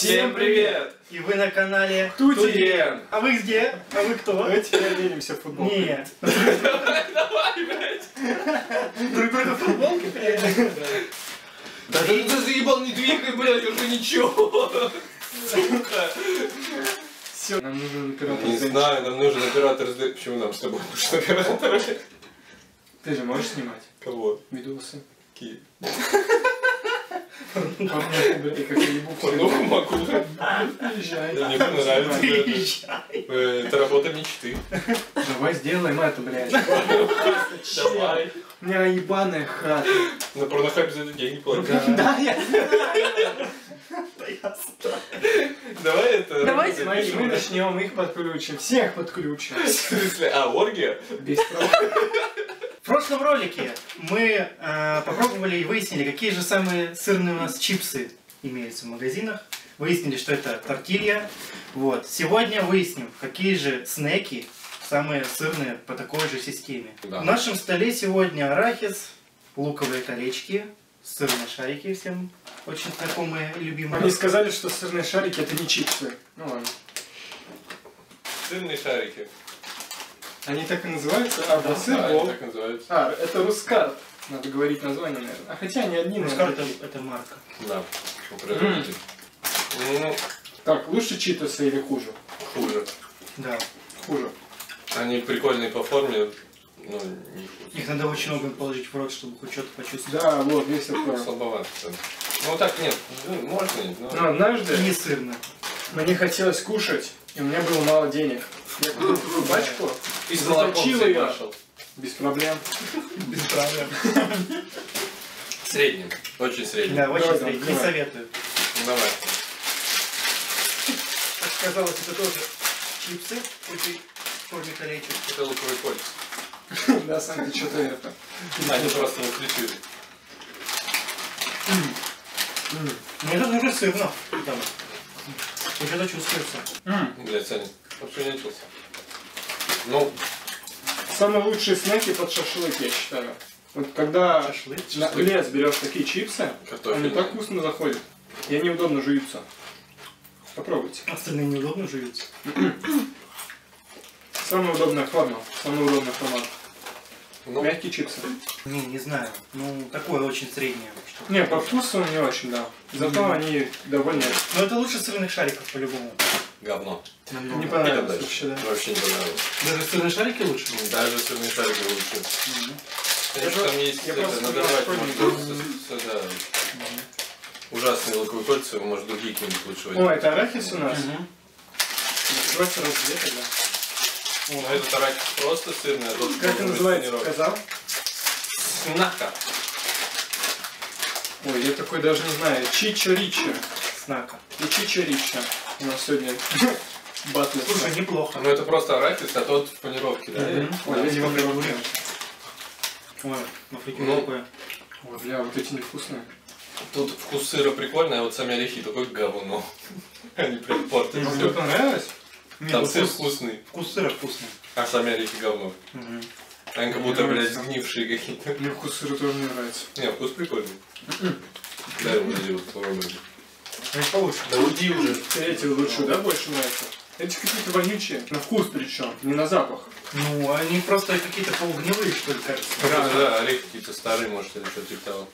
Всем привет! И вы на канале Тудиен! А вы где? А вы кто? Давайте переоденемся в футбол. Не. Давай, блядь! Друг друга футболки переодели? Да ты ты заебал, не двигай, блядь, уже ничего! Сука! Все. Нам нужен оператор. Не знаю, нам нужен оператор Почему нам с тобой нужен оператор? Ты же можешь снимать Кого? видосы? Какие? Порнуху могу. Приезжай. Мне нравится. это. Приезжай. Это работа мечты. Давай сделаем это, блядь. Давай. У меня ебаная хата. На порнохабе за это деньги платят. Да, я. Давай это... Давайте. Смотри, мы начнем, их подключим. Всех подключим. В смысле? А, оргия? Без проблем. В прошлом ролике мы э, попробовали и выяснили, какие же самые сырные у нас чипсы имеются в магазинах. Выяснили, что это тортилья. Вот. Сегодня выясним, какие же снеки самые сырные по такой же системе. Да. В нашем столе сегодня арахис, луковые колечки, сырные шарики всем очень знакомые и любимые. Они сказали, что сырные шарики это не чипсы. Ну ладно. Сырные шарики. Они так и называются? А, да, Да, так называется. А, это Рускарт. Надо говорить название, наверное. А хотя они одни, Рускар наверное. это, это марка. Да. Производитель. Ну, Так, лучше читасы или хуже? хуже. Да. Хуже. Они прикольные по форме, но не вкусно. Их надо очень много положить в рот, чтобы хоть что-то почувствовать. Да, вот, есть такое. Слабовато. Ну так нет, ну, можно, но... Но однажды И не сырно. мне хотелось кушать, и у меня было мало денег. Я купил такую пачку И с заточил ее. без проблем. Без проблем. Средним. Очень средним. Да, очень Давай, средний. Не советую. Давай. Как казалось, это тоже чипсы, хоть и в форме колечек. Это луковый кольца. Да, сам ты что-то это. Они просто выключили. Мне тут уже сырно. Уже это чувствуется. Блядь, Саня, начался. Ну, Самые лучшие снеки под шашлык, я считаю. Вот когда Шашлык. на лес берешь такие чипсы, они картофельные. так вкусно заходят. И они удобно жуются. Попробуйте. Остальные неудобно жуются. Самая удобная форма, самый удобный формат. Ну, Мягкие чипсы. Не, не знаю. Ну, такое очень среднее. что- Не, по вкусу не очень, да. Зато Мгм. они довольно... Но это лучше сырных шариков по-любому. говно. Намного. Не понравилось вообще, да. Вообще не понравилось. Даже сырные шарики лучше? Даже сырные шарики лучше. Конечно, Я там есть я это, просто надорвать, да. Ужасные луковые кольца, может, другие какие-нибудь лучше О, это арахис у нас. Мгм. Просто разлето, да. Ну, этот арахис просто сырный, а тот Как это называется, сказал? Снака. Ой, я такой даже не знаю. Чичо Ричи. Снака. И Чичо Ричи. У нас сегодня батлы. Слушай, неплохо. Ну, это просто арахис, а тот в панировке, да? Ой, я Его не прям люблю. Ой, в Африке Ну. такое. Ой, бля, вот эти невкусные. Тут вкус сыра прикольный, а вот сами орехи такой говно. Они прям портят что понравилось? Нет, Там ну, сыр вкус, вкусный, вкус сыра вкусный. а сами орехи говно. Мгм. Они как будто, блядь, сгнившие какие-то. Мне вкус сыра тоже не нравится. Не, вкус прикольный. Дай его вот попробуем. Ну, получше. Да уйди уже. Эти лучше, да, больше нравятся? Эти какие-то вонючие. На вкус причем, не на запах. Ну, они просто какие-то полугнилые, что ли, кажется. Да, да, орехи какие-то старые, может, или что-то типа того.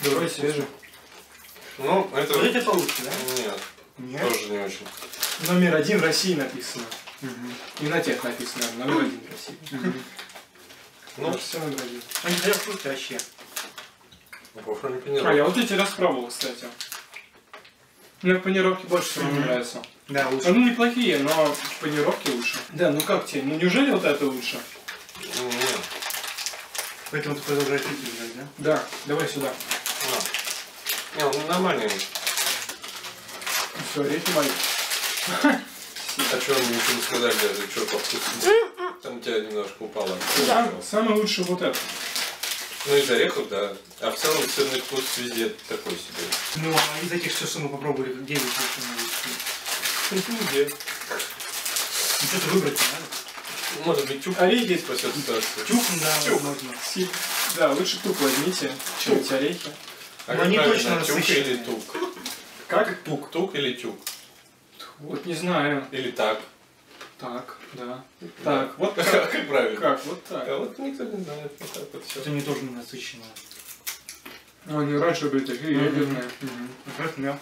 Давай свежий. Ну, это... Вот эти получше, да? Нет, Нет. тоже не очень. Номер один России написано. И на тех написано, номер один России. Мгм. Ну, Ну, все номер один. Они прям хрустящие. ну, похоже, не А, я вот эти раз пробовал, кстати. Мне панировки больше всего нравятся. Да, лучше. Они неплохие, но панировки лучше. Да, ну как тебе? Ну неужели вот это лучше? Ну, Нет. Поэтому ты продолжаешь пить жрать, да? Да, давай сюда. На. Не, он нормальный. Все, орехи мои. А что, мне ничего не сказали даже, что по вкусу? Там у тебя немножко упало. Сам- самый лучший вот этот. Ну, из орехов, да. А в целом сырный вкус везде такой себе. Ну, а из этих все, что мы попробовали, где лучше всего? Нигде. Ну, что-то выбрать не надо. Может быть, чук Орехи спасет ситуацию. Чук, да, Чук. возможно. Си- Да, лучше тук возьмите, чем эти орехи. А Но они правильно, точно насыщенные. или тук? Как? Тук. Тук или тюк? Вот не знаю. Или так. Так, да. Так, вот так. Как правильно? Как? Вот так. А вот никто не знает. Вот так вот Это мне тоже не насыщенно. Ну, они раньше были такие ядерные. Это мяу.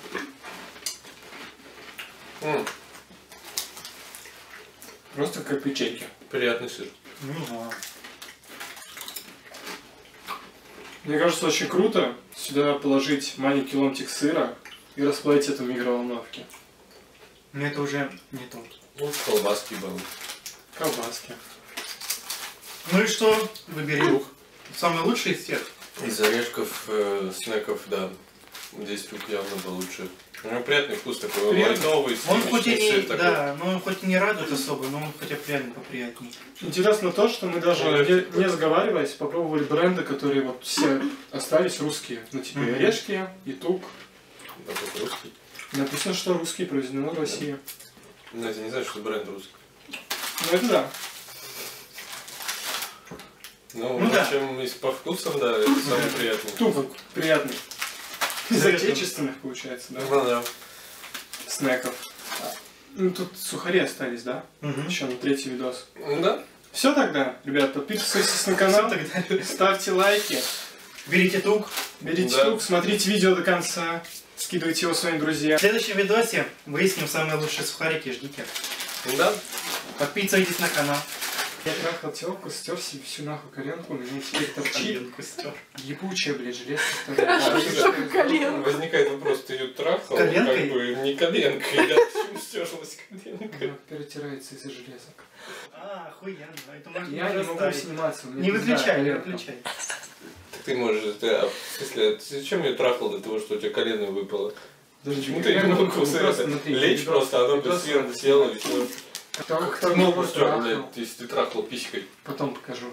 Просто как печеньки. Приятный сыр. Ну да. Мне кажется, очень круто сюда положить маленький ломтик сыра и расплавить это в микроволновке. Но это уже не то. Ну, колбаски был. Колбаски. Ну и что? Выбери. Самый лучший из всех. Из орешков, э, снеков, да. Здесь тюк явно получше. У него приятный вкус такой, Приятно. лайтовый, Он хоть и не, такой. да, но он хоть и не радует особо, но он хотя бы реально поприятнее. Интересно то, что мы даже не, не сговариваясь попробовали бренды, которые вот все остались русские. Ну, типа и орешки, и тук. Да, русский. Написано, что русские произведены в России. Это не значит, что бренд русский. Ну, это да. Ну, Ну в да. общем, из по вкусам, да, это самый приятный. Тук приятный. Из отечественных, получается, да? Ну, да. Снеков. Ну, тут сухари остались, да? Мгм. Еще на третий видос. Ну, да. Все тогда, ребят, подписывайтесь на канал, тогда. ставьте лайки, Берите тук. берите Да. тук, смотрите видео до конца, скидывайте его своим друзьям. В следующем видосе выясним самые лучшие сухарики, ждите. Ну, да. Подписывайтесь на канал. Я трахал телку, стер себе всю нахуй коленку, у меня теперь торчит ебучая, блядь, железка коленку. Возникает вопрос, ты ее трахал? Коленкой? Как бы не коленкой? Почему стерлась коленка? Она перетирается из-за железок. А, охуенно. Это можно Я не могу сниматься. у меня Не выключай, не выключай. Ты можешь, ты, а, в смысле, ты зачем ее трахал до того, что у тебя колено выпало? Почему я ты не мог просто просто лечь просто, оно бы видос сверху село и все. Кто, Как ты стер, трахал? блядь, если ты трахал писькой? Потом покажу.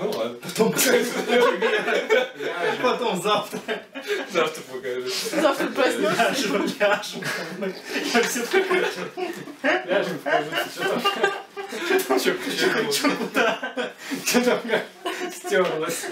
Ну ладно. Потом завтра Завтра покажешь. Завтра проснешься. ляжем, ляжем. Я все покажу. Ляжем, покажу, что там, Чё, почему? что там стерлось.